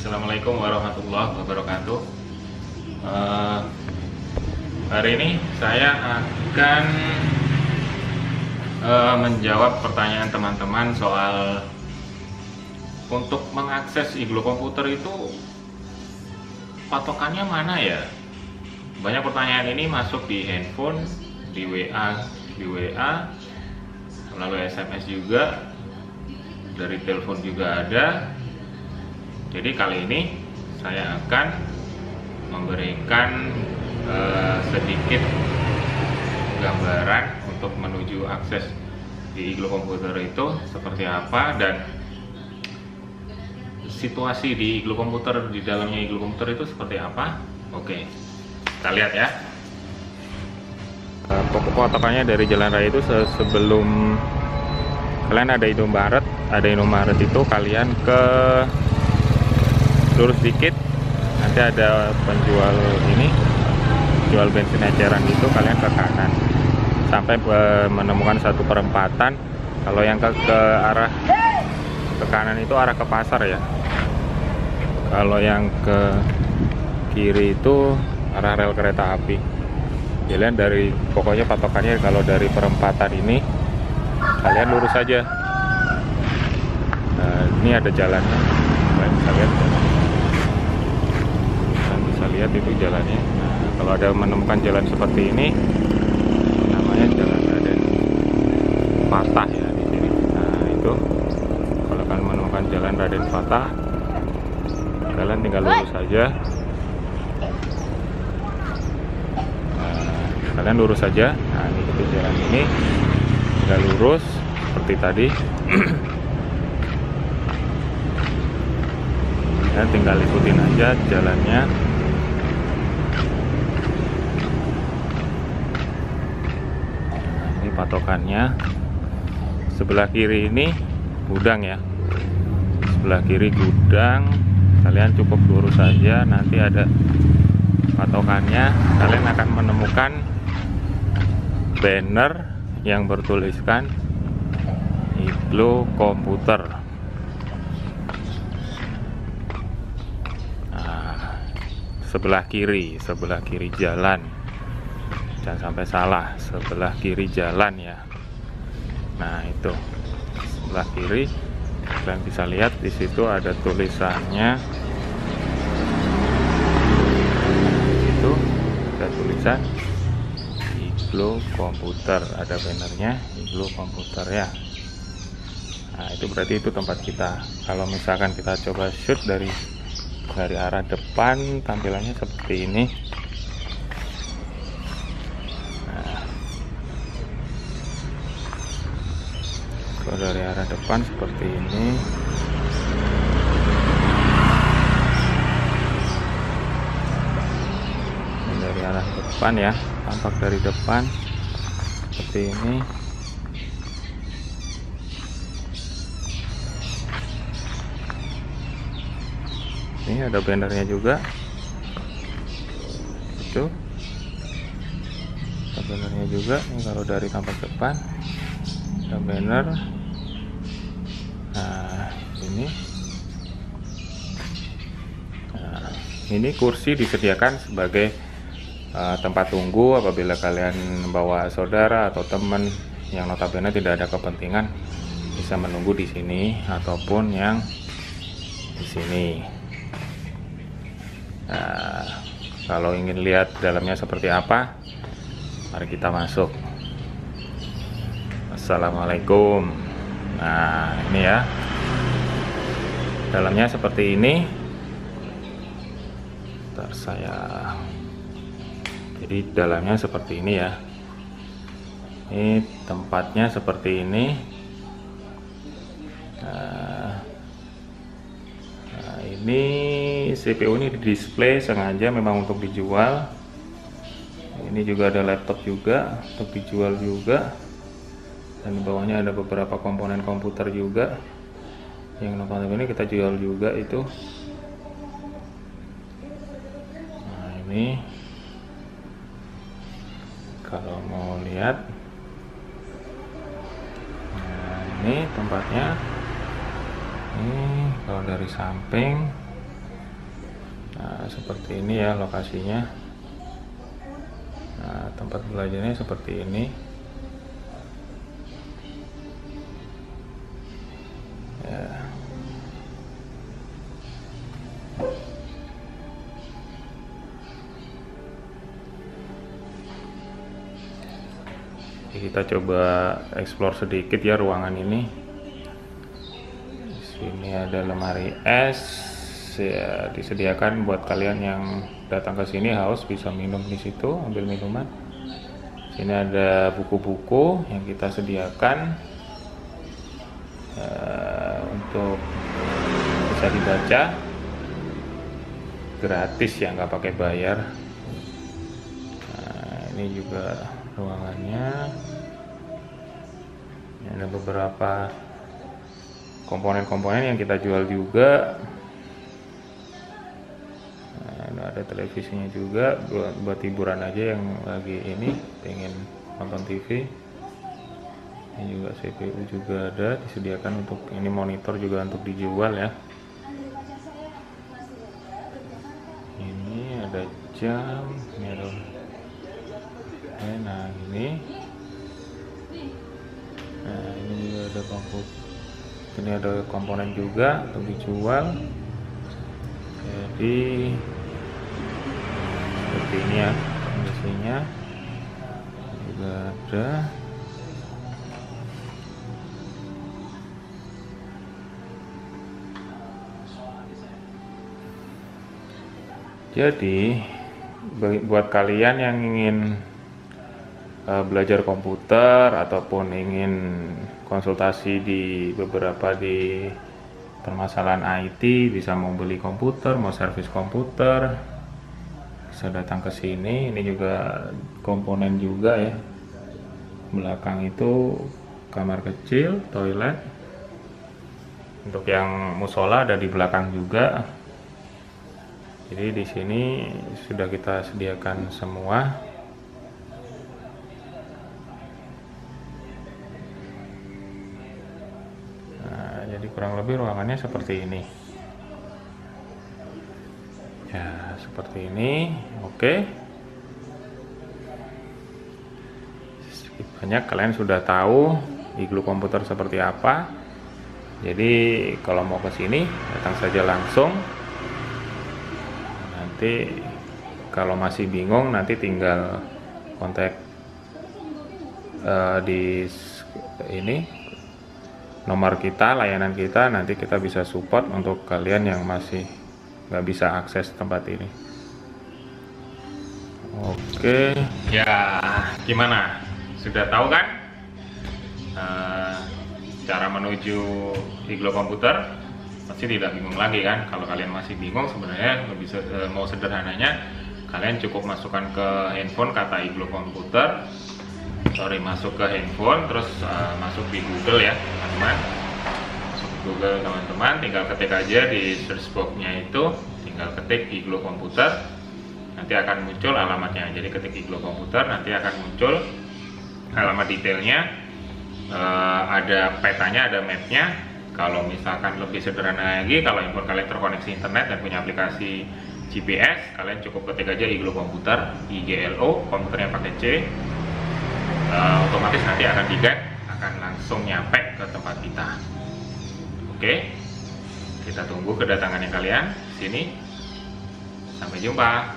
Assalamualaikum warahmatullahi wabarakatuh. Uh, hari ini saya akan uh, menjawab pertanyaan teman-teman soal untuk mengakses iglo komputer itu patokannya mana ya? Banyak pertanyaan ini masuk di handphone, di WA, di WA, lalu SMS juga, dari telepon juga ada. Jadi kali ini saya akan memberikan uh, sedikit gambaran untuk menuju akses di iglo komputer itu seperti apa dan situasi di iglo komputer di dalamnya iglo komputer itu seperti apa. Oke, kita lihat ya. Pokok patokannya dari jalan raya itu sebelum kalian ada Indomaret, ada Indomaret itu kalian ke lurus dikit nanti ada penjual ini jual bensin eceran itu kalian ke kanan. Sampai menemukan satu perempatan. Kalau yang ke, ke arah ke kanan itu arah ke pasar ya. Kalau yang ke kiri itu arah rel kereta api. Kalian dari pokoknya patokannya kalau dari perempatan ini kalian lurus saja. Nah, ini ada jalannya kalian lihat lihat itu jalannya. Nah, kalau ada menemukan jalan seperti ini namanya jalan Raden Fatah ya di sini. Nah itu kalau kalian menemukan jalan Raden Fatah kalian tinggal lurus saja. Nah, kalian lurus saja. Nah ini itu jalan ini tinggal lurus seperti tadi. Ya tinggal ikutin aja jalannya patokannya. Sebelah kiri ini gudang ya. Sebelah kiri gudang. Kalian cukup lurus saja nanti ada patokannya. Kalian akan menemukan banner yang bertuliskan iglo komputer. Nah, sebelah kiri sebelah kiri jalan jangan sampai salah sebelah kiri jalan ya. Nah itu. Sebelah kiri kalian bisa lihat di situ ada tulisannya. Itu ada tulisan iglo komputer ada bannernya iglo komputer ya. Nah itu berarti itu tempat kita. Kalau misalkan kita coba shoot dari dari arah depan tampilannya seperti ini kalau dari arah depan seperti ini. Dari arah depan ya tampak dari depan seperti ini. Ini ada bannernya juga. Itu. Ada juga. Ini kalau dari tampak depan ada banner ini nah, ini kursi disediakan sebagai uh, tempat tunggu apabila kalian bawa saudara atau teman yang notabene tidak ada kepentingan bisa menunggu di sini ataupun yang di sini. Nah, kalau ingin lihat dalamnya seperti apa mari kita masuk. Assalamualaikum. Nah ini ya. Dalamnya seperti ini Ntar saya jadi dalamnya seperti ini ya. Ini tempatnya seperti ini. Nah, nah ini CPU ini di display sengaja memang untuk dijual. Ini juga ada laptop juga untuk dijual juga. Dan di bawahnya ada beberapa komponen komputer juga. Yang notabene kita jual juga itu ini. Kalau mau lihat nah ini tempatnya. Ini kalau dari samping seperti ini ya lokasinya. Nah tempat belajarnya seperti ini kita coba explore sedikit ya ruangan ini. Di sini ada lemari es. Ya disediakan buat kalian yang datang ke sini haus bisa minum di situ ambil minuman. Sini ada buku-buku yang kita sediakan. Uh, untuk bisa dibaca. Gratis ya nggak pakai bayar. Nah, ini juga ruangannya ini ada beberapa komponen-komponen yang kita jual juga. Nah, ada televisinya juga buat, buat hiburan aja yang lagi ini pengen nonton TV ini juga CPU juga ada disediakan untuk ini monitor juga untuk dijual ya. Ini ada jam ini ada Oke, nah ini nah ini juga ada bangku ini ada komponen juga untuk dijual. Jadi seperti ini ya kondisinya. Juga ada. Jadi buat kalian yang ingin uh, belajar komputer ataupun ingin konsultasi di beberapa di permasalahan IT bisa mau beli komputer mau servis komputer. Bisa datang ke sini ini juga komponen juga ya. Belakang itu kamar kecil toilet. Untuk yang musola ada di belakang juga. Jadi di sini sudah kita sediakan semua kurang lebih ruangannya seperti ini. Ya seperti ini. Oke. Banyak kalian sudah tahu iglu komputer seperti apa. Jadi kalau mau ke sini datang saja langsung. Nanti kalau masih bingung nanti tinggal kontak uh, di ini nomor kita, layanan kita, nanti kita bisa support untuk kalian yang masih nggak bisa akses tempat ini. Oke, ya gimana? Sudah tahu kan uh, cara menuju iglo komputer? Pasti tidak bingung lagi kan? Kalau kalian masih bingung, sebenarnya lebih uh, mau sederhananya, kalian cukup masukkan ke handphone kata iglo komputer, sorry masuk ke handphone terus uh, masuk di Google ya teman-teman. Di Google teman-teman. Tinggal ketik aja di search boxnya itu. Tinggal ketik iglo komputer. Nanti akan muncul alamatnya. Jadi ketik iglo komputer nanti akan muncul alamat detailnya. Uh, ada petanya ada mapnya. Kalau misalkan lebih sederhana lagi kalau handphone kalian terkoneksi internet dan punya aplikasi GPS kalian cukup ketik aja iglo komputer IGLO komputernya pakai C. Uh, otomatis nanti akan guide akan langsung nyampe ke tempat kita. Oke kita tunggu kedatangannya kalian. Sini. Sampai jumpa